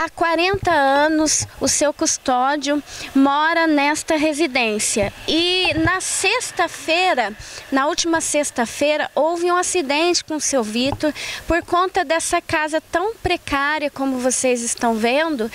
há 40 anos o seu custódio mora nesta residência. E na sexta-feira, na última sexta-feira, houve um acidente com o seu Vitor por conta dessa casa tão precária como vocês estão vendo.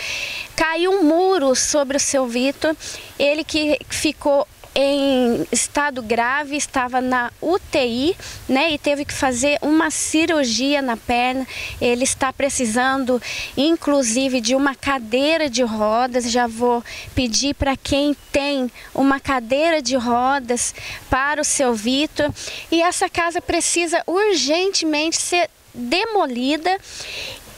Caiu um muro sobre o seu Vitor, ele que ficou em estado grave, estava na UTI, né, e teve que fazer uma cirurgia na perna. Ele está precisando, inclusive, de uma cadeira de rodas. Já vou pedir para quem tem uma cadeira de rodas para o seu Vitor. E essa casa precisa urgentemente ser demolida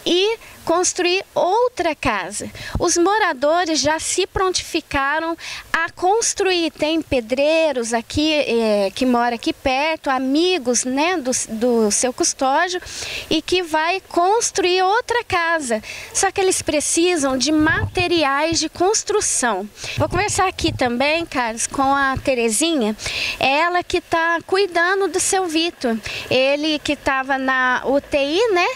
e construir outra casa. Os moradores já se prontificaram a construir. Tem pedreiros aqui é, que mora aqui perto, amigos né, do, do seu custódio e que vai construir outra casa. Só que eles precisam de materiais de construção. Vou conversar aqui também, Carlos, com a Terezinha. Ela que está cuidando do seu Vitor. Ele que estava na UTI, né?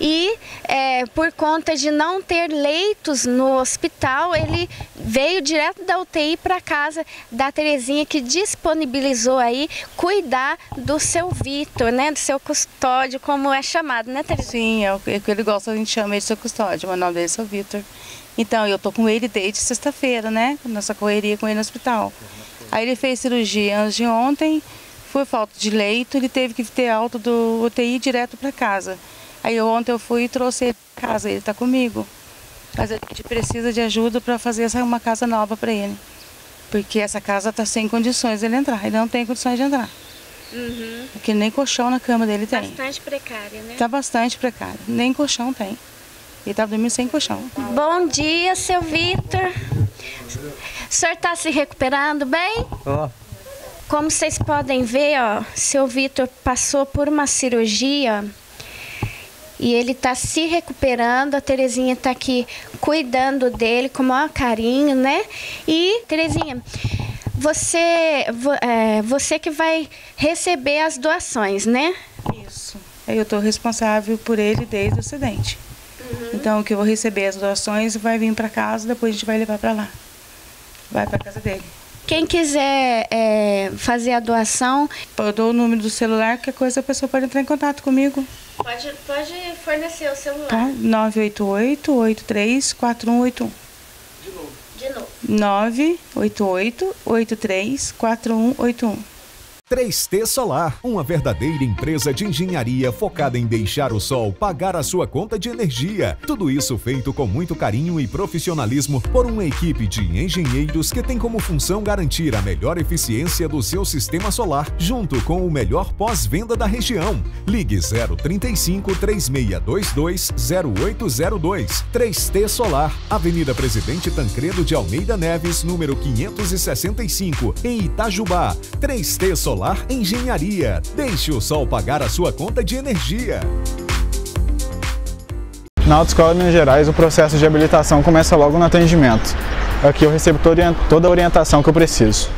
E é, por conta de não ter leitos no hospital, ele veio direto da UTI para casa da Terezinha, que disponibilizou aí cuidar do seu Vitor, né? Do seu custódio, como é chamado, né, Terezinha? Sim, é o que ele gosta, a gente chama ele de seu custódio, o nome dele é seu Vitor. Então, eu tô com ele desde sexta-feira, né? Nossa correria com ele no hospital. Aí ele fez cirurgia antes de ontem, foi falta de leito, ele teve que ter alta do UTI direto para casa. Aí ontem eu fui e trouxe ele para casa, ele está comigo. Mas a gente precisa de ajuda para fazer essa, uma casa nova para ele. Porque essa casa está sem condições dele entrar, ele não tem condições de entrar. Uhum. Porque nem colchão na cama dele tem. Bastante precário, né? Está bastante precário, nem colchão tem. Ele está dormindo sem colchão. Bom dia, seu Vitor. O senhor está se recuperando bem? Ó. Oh. Como vocês podem ver, ó, seu Vitor passou por uma cirurgia e ele está se recuperando. A Terezinha está aqui cuidando dele com o maior carinho, né? E, Terezinha, você, é, você que vai receber as doações, né? Isso. Eu estou responsável por ele desde o acidente. Uhum. Então, o que eu vou receber as doações vai vir para casa, depois a gente vai levar para lá. Vai para casa dele. Quem quiser é, fazer a doação. Eu dou o número do celular, que coisa a pessoa pode entrar em contato comigo. Pode, pode fornecer o celular. Tá? 988-834181. De novo. De novo. 988-834181. 3T Solar, uma verdadeira empresa de engenharia focada em deixar o sol pagar a sua conta de energia. Tudo isso feito com muito carinho e profissionalismo por uma equipe de engenheiros que tem como função garantir a melhor eficiência do seu sistema solar, junto com o melhor pós-venda da região. Ligue 035 3622 0802. 3T Solar, Avenida Presidente Tancredo de Almeida Neves, número 565, em Itajubá. 3T Solar Solar Engenharia. Deixe o sol pagar a sua conta de energia. Na Autoescola Minas Gerais, o processo de habilitação começa logo no atendimento. Aqui eu recebo toda a orientação que eu preciso.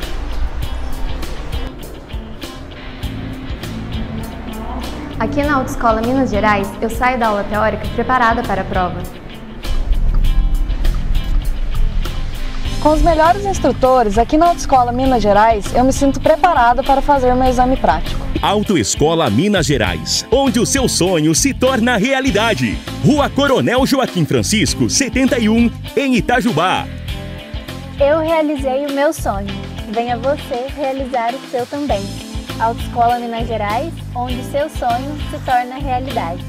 Aqui na Autoescola Minas Gerais, eu saio da aula teórica preparada para a prova. Com os melhores instrutores aqui na Autoescola Minas Gerais, eu me sinto preparada para fazer meu exame prático. Autoescola Minas Gerais, onde o seu sonho se torna realidade. Rua Coronel Joaquim Francisco, 71, em Itajubá. Eu realizei o meu sonho. Venha você realizar o seu também. Autoescola Minas Gerais, onde o seu sonho se torna realidade.